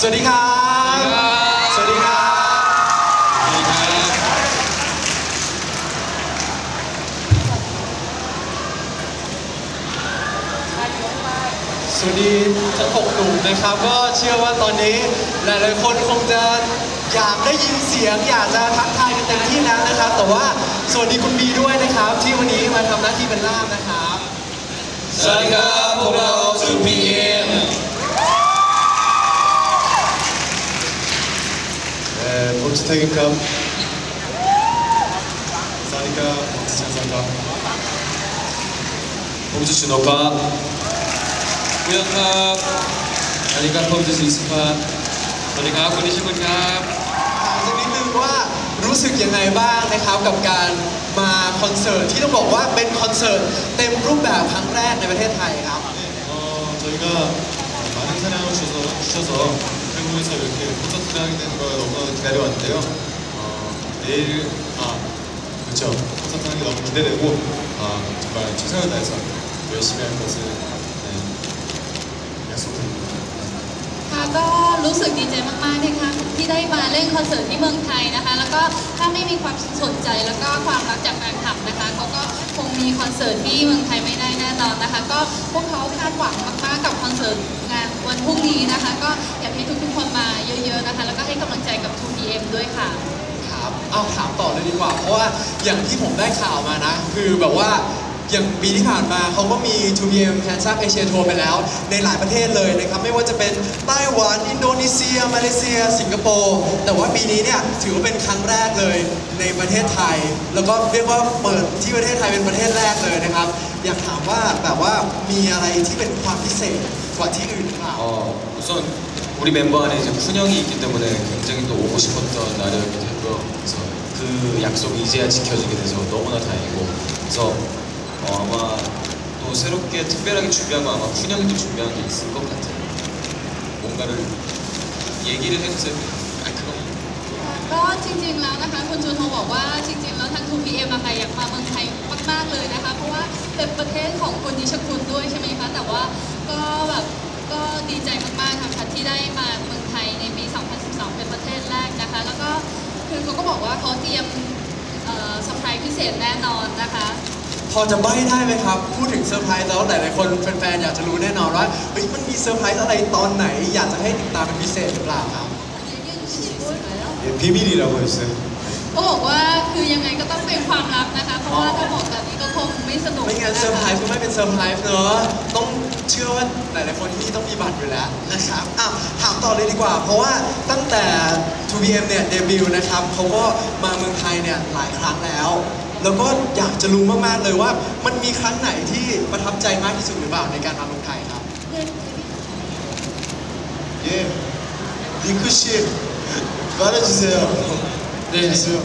สวัสดีครับ สวัสดีครับ สวัสดีทั้งหกหนุ่มนะครับ ก็เชื่อว่าตอนนี้หลายๆคนคงจะอยากได้ยินเสียง อยากจะทักทายกันเต็มที่แล้วนะครับ แต่ว่าสวัสดีคุณบีด้วยนะครับ ที่วันนี้มาทำหน้าที่เป็นล่ามนะครับ สวัสดีครับพวกเรา 2PM 네, 범스테이크컵 사니까 범스찬상가 봉주 준호가 우영갑 안니까 범주 스이스파 สวัสดีครับคุณนิชคุณครับ ถามสักนิดนึงว่ารู้สึกยังไงบ้างนะครับกับการมาคอนเสิร์ตที่ต้องบอกว่าเป็นคอนเสิร์ตเต็มรูปแบบครั้งแรกในประเทศไทยครับ 어, 저희가 많은 사랑을 주셔서, 주셔서 한국에서 이렇게 콘서트를 하게 되는 걸 너무 기다려왔는데요. 어, 내일, 아, 그렇죠. 콘서트 하는 게 너무 기대되고, 아, 정말 최선을 다해서 열심히 할 것을 네, 약속드립니다. ค่ะก็รู้สึกดีใจมากๆนะคะที่ได้มาเล่นคอนเสิร์ตที่เมืองไทยนะคะ แล้วก็ถ้าไม่มีความสนใจแล้วก็ความรักจากแฟนคลับนะคะเขาก็คงมีคอนเสิร์ตที่เมืองไทยไม่ได้แน่นอนนะคะ ก็พวกเขาคาดหวังมากๆกับคอนเสิร์ตงาน วันพรุ่งนี้นะคะ ก็อยากให้ทุกๆคนมาเยอะๆนะคะ แล้วก็ให้กำลังใจกับ 2PM ด้วยค่ะ ครับ เอาถามต่อเลยดีกว่า เพราะว่าอย่างที่ผมได้ข่าวมานะ คือแบบว่า อย่างปีที่ผ่านมาเขาก็มี 2PM c a n s a Asia Tour ไปแล้ว ในหลายประเทศเลยนะครับ ไม่ว่าจะเป็นไต้หวัน อินโดนีเซีย มาเลเซีย สิงคโปร์ แต่ว่าปีนี้เนี่ยถือว่าเป็นครั้งแรกเลยในประเทศไทย แล้วก็เรียกว่าเปิดที่ประเทศไทยเป็นประเทศแรกเลยนะครับ อยากถามว่าแบบว่ามีอะไรที่เป็นความพิเศษกว่าที่อื่นหรือเปล่า 어, 우선 우리 멤버 안에 이제 쿤형이 있기 때문에 굉장히 또 오고 싶었던 날이었기도 했고요. 그래서 그 약속이 이제야 지켜지게 돼서 너무나 다행이고 그래서 어, 아마 또 새롭게 특별하게 준비한 건 아마 쿤형이 또 준비한 게 있을 것 같아요. 뭔가를 얘기를 해주세요. 아 그거 ก็จริงๆ แล้วนะคะคุณจูนโฮบอกว่าจริงๆ แล้วทาง 2PM อะค่ะอยากมาเมืองไทยมากๆ เลยนะคะ เพราะว่าเป็นประเทศของคุณนิชคุณด้วยใช่ไหมคะ แต่ว่าก็แบบก็ดีใจมากๆ ค่ะที่ได้มาเมืองไทยในปี 2012 เป็นประเทศแรกนะคะ แล้วก็คือเขาก็บอกว่าเขาเตรียม อจะใบ้ได้ไหมครับ พูดถึงเซอร์ไพรส์แล้วหลายๆคนแฟนๆอยากจะรู้แน่นอนว่าเฮ้ยมันมีเซอร์ไพรส์อะไรตอนไหน อยากจะให้ติดตามเป็นพิเศษหรือเปล่าครับ 예, 비밀이라고 했어요. ก็บอกว่าคือยังไงก็ต้องเป็นความลับนะคะ เพราะว่าถ้าบอกแบบนี้ก็คงไม่สนุก ไม่งั้น นะคะ เซอร์ไพรส์ก็ไม่เป็นเซอร์ไพรส์เนอะต้องเชื่อว่าหลายๆคนที่นี่ต้องมีบัตรอยู่แล้วนะครับอ่ะถามต่อเลยดีกว่า เพราะว่าตั้งแต่ 2PM เนี่ยเดบิวต์นะครับเขาก็มาเมืองไทยเนี่ยหลายครั้งแล้ว แล้วก็อยาก า จะรู้มากๆเลยว่า มันมีครั้งไหนที่ประทับใจมากที่สุดหรือเปล่าในการมาเมืองไทยครับ 예, 링크 씨 말해주세요. 네. 해주세요.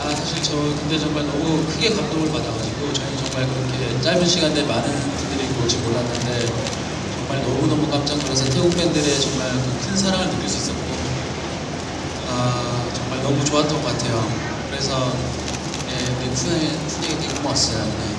아 사실 저 근데 정말 너무 크게 감동을 받아가지고 저희 정말 그렇게 짧은 시간 내에 많은 분들이 올지 몰랐는데 정말 너무너무 깜짝 놀라서 태국 팬들의 정말 그큰 사랑을 느낄 수 있었고 아 정말 너무 좋았던 것 같아요. 그래서 ือช่วยช่วยติดบอดเสือเลย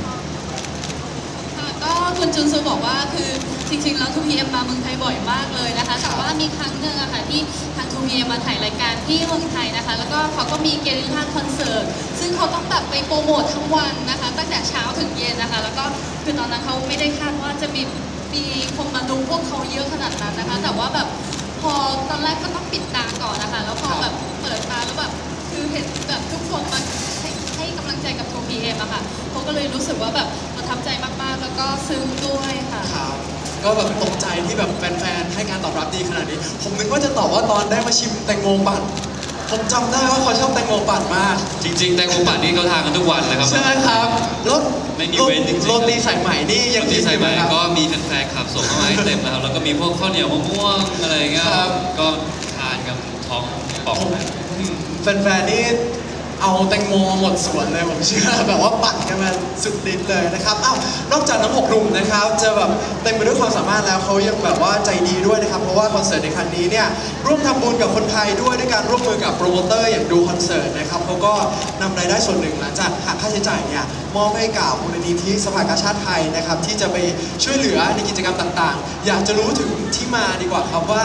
ก็คุณจุนซูบอกว่าคือจริงๆแล้วทูพีเอ็มมาเมืองไทยบ่อยมากเลยนะคะ แต่ว่ามีครั้งหนึ่งอะค่ะที่ทางทูพีเอ็มมาถ่ายรายการที่เมืองไทยนะคะ แล้วก็เขาก็มี guerrilla คอนเสิร์ต ซึ่งเขาต้องแบบไปโปรโมททั้งวันนะคะ ตั้งแต่เช้าถึงเย็นนะคะ แล้วก็คือตอนนั้นเขาไม่ได้คาดว่าจะมีมีคนมาดูพวกเขาเยอะขนาดนั้นนะคะ แต่ว่าแบบพอตอนแรกก็ต้องปิดตาก่อนนะคะ แล้วพอแบบเปิดตาแล้วแบบคือเห็นแบบทุกคนมา กับ 2PM อะค่ะเขาก็เลยรู้สึกว่าแบบประทับใจมากๆ แล้วก็ซึ้งด้วยค่ะ ครับก็แบบตกใจที่แบบแฟนๆ ให้การตอบรับดีขนาดนี้ ผมนึกว่าจะตอบว่าตอนได้มาชิมแตงโมปั่น ผมจำได้ว่าเขาชอบแตงโมปั่นมาก จริง ๆ แตงโมปั่นนี่เขาทานกันทุกวันนะครับ ใช่ไหมครับแล้วไม่มีเว้นจริงๆ โรตีสายไหมนี่ยังที่ใส่อยู่ไปไหมครับ ก็มีแฟนๆขับส่งเข้ามาให้เต็มนะครับแล้วก็มีพวกข้าวเหนียวมะม่วงอะไรอย่างเงี้ยครับ ก็ทานกันท้องป่องนะอืมแฟนๆ นี่ เอาแตงโมหมดสวนเลยผมเชื่อแบบว่าปั่นกันมาสุดฤทธิ์เลยนะครับอ้าวนอกจากน้ำหกหนุ่มนะครับ จะแบบเต็มไปด้วยความสามารถแล้วเขายังแบบว่าใจดีด้วยนะครับ เพราะว่าคอนเสิร์ตในครั้งนี้เนี่ยร่วมทำบุญกับคนไทยด้วยด้วยการร่วมมือกับโปรโมเตอร์อย่างดูคอนเสิร์ตนะครับเขาก็นำรายได้ส่วนหนึ่งหลังจากหักค่าใช้จ่ายเนี่ยมอบให้กับมูลนิธิสภากาชาติไทยนะครับ ที่จะไปช่วยเหลือในกิจกรรมต่างๆ อยากจะรู้ถึงที่มาดีกว่าครับว่า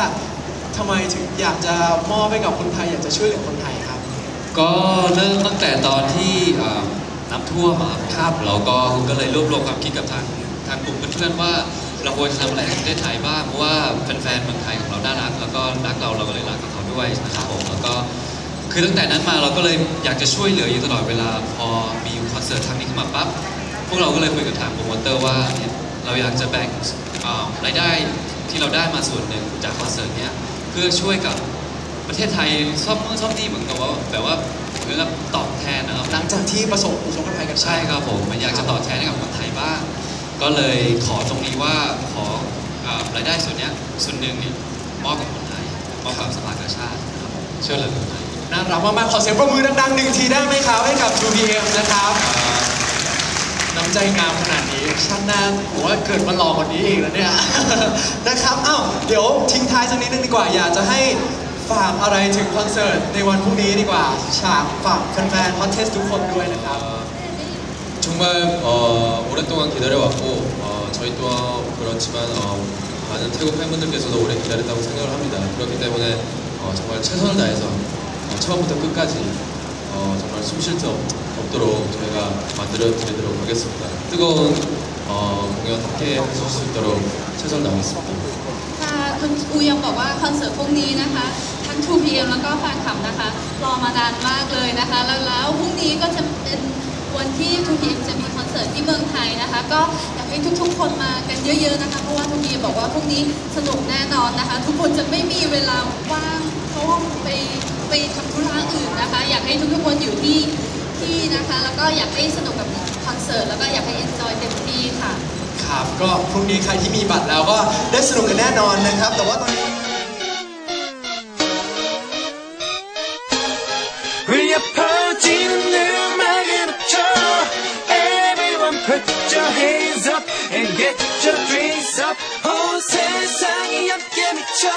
ทำไมถึงอยากจะมอบให้กับคนไทย อยากจะช่วยเหลือคนไทย ก็เริ่มตั้งแต่ตอนที่น้ำท่วมครับเราก็ก็เลยรวบรวมความคิดกับทางทางกลุ่มเพื่อนๆว่าเราควรจะทำอะไรให้ประเทศไทยบ้างเพราะว่าแฟนๆเมืองไทยของเราน่ารักแล้วก็รักเราเราก็เลยรักกับเขาด้วยนะครับผมแล้วก็คือตั้งแต่นั้นมาเราก็เลยอยากจะช่วยเหลืออยู่ตลอดเวลาพอมีคอนเสิร์ตครั้งนี้ขึ้นมาปั๊บพวกเราก็เลยคุยกับทางโปรโมเตอร์ว่าเราอยากจะแบ่งรายได้ที่เราได้มาส่วนหนึ่งจากคอนเสิร์ตเนี้ยเพื่อช่วยกับ ประเทศไทยชอบชอบนี่เหมือนกับว่าแบบว่าเหมือนกับตอบแทนนะครับหลังจากที่ประสบอุทกภัยกันใช่ครับผมมันอยากจะตอบแทนให้กับคนไทยบ้าง ก็เลยขอตรงนี้ว่าขออ่ารายได้ส่วนเนี้ยส่วนหนึ่งเนี่ยมอบกับคนไทยมอบกับสภากาชาติครับผมช่วยเหลือคนไทยน่ารักมากๆขอเสียงปรบมือดังๆหนึ่งทีได้ไหมครับให้กับ 2PM นะครับน้ำใจงามขนาดนี้ช่างหน้าผมว่าเกิดมาหล่อกว่านี้อีกแล้วเนี่ย นะครับอ้าวเดี๋ยวทิ้งท้ายสักนิดนึงดีกว่า อยากจะให้ ฝากอะไรถึงคอนเสิร์ตในวันพรุ่งนี้ดีกว่า ฉากฝากแฟนๆคอนเทสทุกคนด้วยนะครับ 정말 어, 오랫동안 기다려왔고 어, 저희 또한 그렇지만 어, 많은 태국 팬분들께서도 오래 기다렸다고 생각을 합니다. 그렇기 때문에 어, 정말 최선을 다해서 어, 처음부터 끝까지 어, 정말 숨 쉴 새 없도록 저희가 만들어 드리도록 하겠습니다. 뜨거운 어, 공연 함께 해주실 수 있도록 최선을 다하겠습니다. ค่ะคุณอูยังบอกว่าคอนเสิร์ตพรุ่งนี้นะคะ ทั้ ง 2PM แล้วก็แฟนคลับนะคะ รอมานานมากเลยนะคะ แล้วแล้วพรุ่งนี้ก็จะเป็นวันที่ 2PM จะมีคอนเสิร์ตที่เมืองไทยนะคะ ก็อยากให้ทุกๆ คนมากันเยอะๆนะคะ เพราะว่า 2PM บอกว่าพรุ่งนี้สนุกแน่นอนนะคะ ทุกคนจะไม่มีเวลาว่างเพราะว่าไปไปทำธุระอื่นนะคะ อยากให้ทุกๆ คนอยู่ที่ที่นะคะ แล้วก็อยากให้สนุกกับคอนเสิร์ต แล้วก็อยากให้ enjoy เต็มที่ค่ะ ครับ ก็พรุ่งนี้ใครที่มีบัตรแล้วก็ได้สนุกกันแน่นอนนะครับ แต่ว่าตอนนี้ 위에 퍼지는 음악을 맞춰 Everyone put your hands up and get your drinks up 온 세상이 함께 미쳐